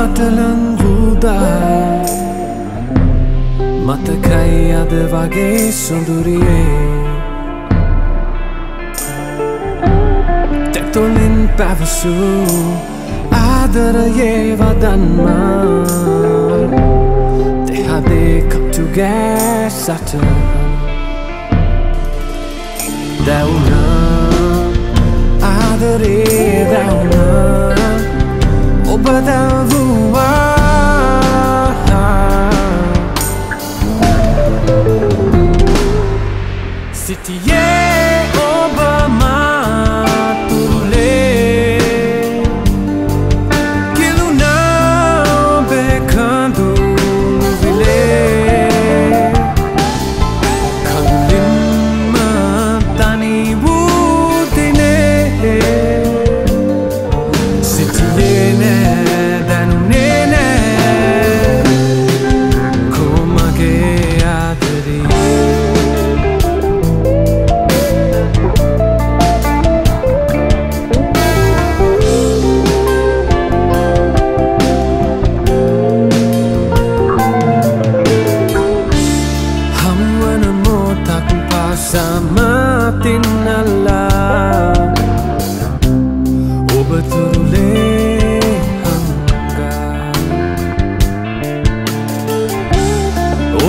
හටලංගුදා මතකයි අද වගේ සුඳුරියේ. තෙක්තුලින් පැවසූ ආදරයේ වදන්මා තෙහදේ කප්ටුගෑ සට දැවුණ. ආදරේ දැවුණා. ඔබ දැවුවා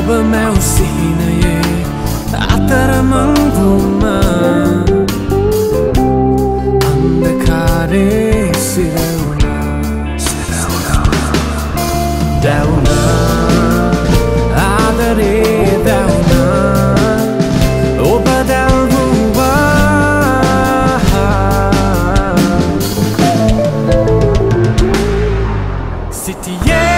obameusiinaye ataramanguma andakare sireuna deuna adare deuna obadelvuva sitie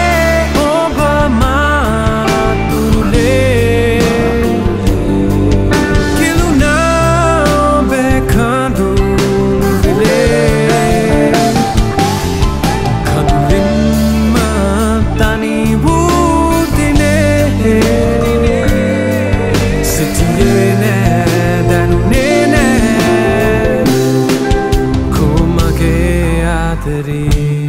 तेरी